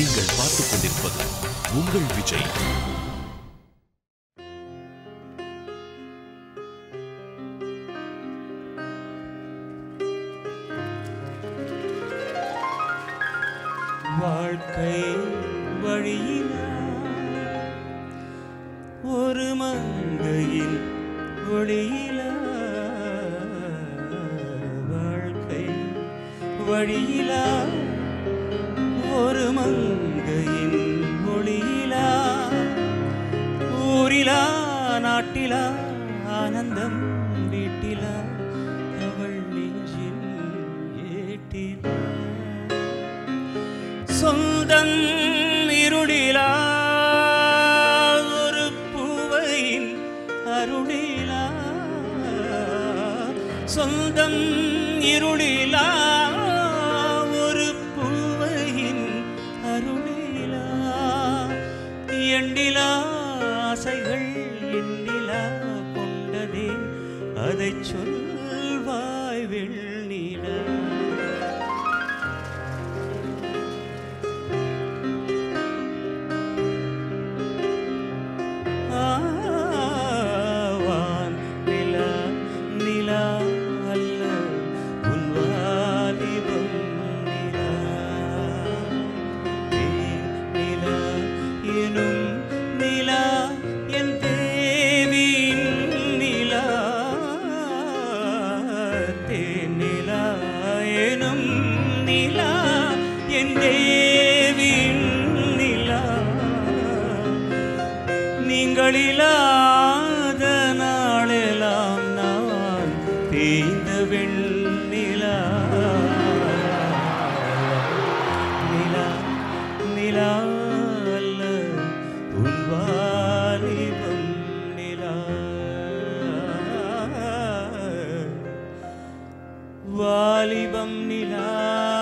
நீங்கள் பார்த்துக் கொண்டிருப்பது உங்கள் விஜய். வாழ்க்கை வழியிலா? ஒரு மங்கையின் ஒளியிலா? வாழ்க்கை வழியிலா? ஒரு மங்கையின் மொழியிலா? ஊரிலா நாட்டிலா ஆனந்தம் வீட்டிலா? அவள் நெஞ்சின் ஏட்டிலா சொந்தம் இருளிலா ஒரு பூவையின் அருளிலா? சொந்தம் இருளிலா எண்ணிலா கொண்டதே அதை சொல்வாய் வெள்ள കളിലാத നാളെല്ലാം നാം തേയ്ന്ന വെണ്ണില. നില നില നിലാ.